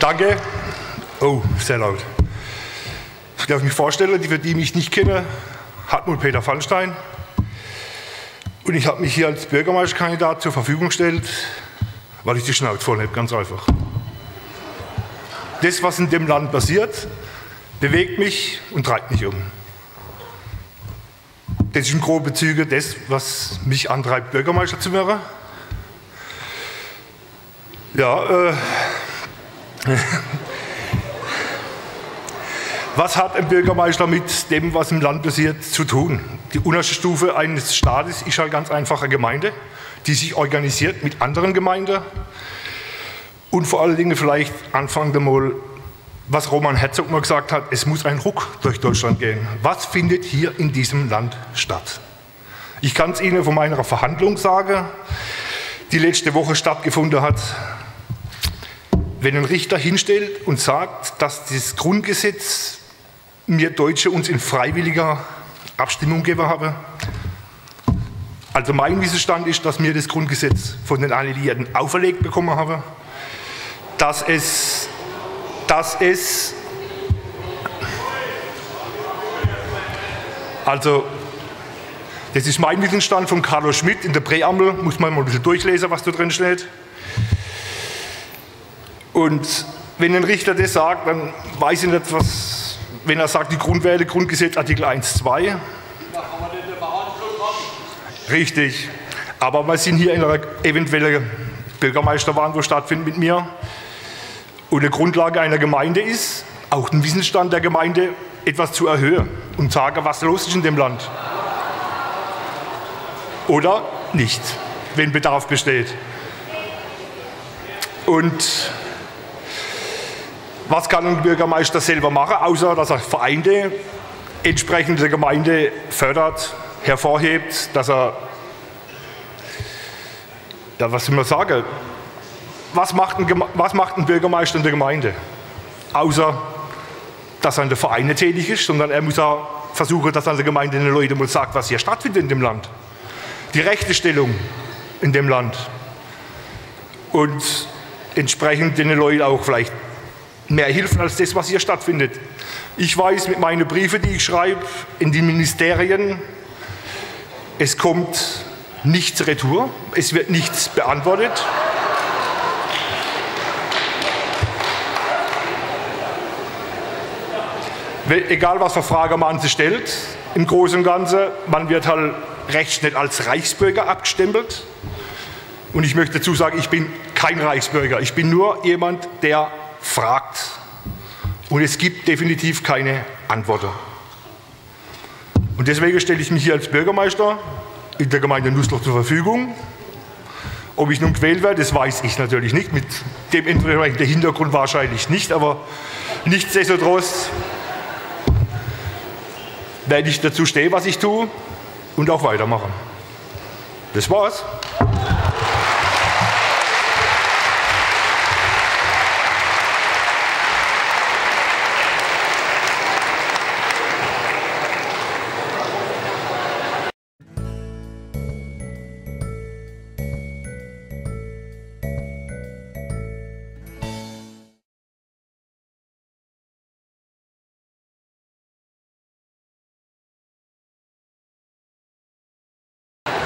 Danke. Oh, sehr laut. Ich darf mich vorstellen, die, für die mich nicht kennen, Hartmut Peter Fallstein. Und ich habe mich hier als Bürgermeisterkandidat zur Verfügung gestellt, weil ich die Schnauze voll habe, ganz einfach. Das, was in dem Land passiert, bewegt mich und treibt mich um. Das in grobe Züge das, was mich antreibt, Bürgermeister zu werden. Ja, äh, was hat ein Bürgermeister mit dem, was im Land passiert, zu tun? Die unterste Stufe eines Staates ist halt ganz einfach eine Gemeinde, die sich organisiert mit anderen Gemeinden und vor allen Dingen vielleicht anfangen wir mal, was Roman Herzog mal gesagt hat, es muss ein Ruck durch Deutschland gehen. Was findet hier in diesem Land statt? Ich kann es Ihnen von meiner Verhandlung sagen, die letzte Woche stattgefunden hat. Wenn ein Richter hinstellt und sagt, dass das Grundgesetz mir Deutsche uns in freiwilliger Abstimmung gegeben haben, also mein Wissensstand ist, dass mir das Grundgesetz von den Alliierten auferlegt bekommen habe, dass es, dass es also das ist mein Wissensstand von Carlo Schmidt in der Präambel, muss man mal ein bisschen durchlesen, was da drin steht. Und wenn ein Richter das sagt, dann weiß ich nicht, was, wenn er sagt, die Grundwerte, Grundgesetz, Artikel 1, 2. Richtig. Aber wir sind hier in einer eventuellen Bürgermeisterwahl, wo stattfindet mit mir. Und eine Grundlage einer Gemeinde ist, auch den Wissensstand der Gemeinde etwas zu erhöhen und sagen, was los ist in dem Land. Oder nicht, wenn Bedarf besteht. Und was kann ein Bürgermeister selber machen, außer dass er Vereine entsprechend der Gemeinde fördert, hervorhebt, dass er, ja, was soll man sagen, was macht, ein, was macht ein Bürgermeister in der Gemeinde? Außer, dass er in der Vereine tätig ist, sondern er muss auch versuchen, dass er der Gemeinde den Leuten mal sagt, was hier stattfindet in dem Land. Die Rechtestellung in dem Land. Und entsprechend den Leuten auch vielleicht mehr helfen als das, was hier stattfindet. Ich weiß mit meinen Briefen, die ich schreibe in die Ministerien, es kommt nichts retour, es wird nichts beantwortet. Egal, was für Frage man sich stellt, im Großen und Ganzen, man wird halt recht schnell als Reichsbürger abgestempelt. Und ich möchte dazu sagen, ich bin kein Reichsbürger, ich bin nur jemand, der fragt. Und es gibt definitiv keine Antworten. Und deswegen stelle ich mich hier als Bürgermeister in der Gemeinde Nussloch zur Verfügung. Ob ich nun gewählt werde, das weiß ich natürlich nicht. Mit dem entsprechenden Hintergrund wahrscheinlich nicht, aber nichtsdestotrotz werde ich dazu stehen, was ich tue und auch weitermachen. Das war's.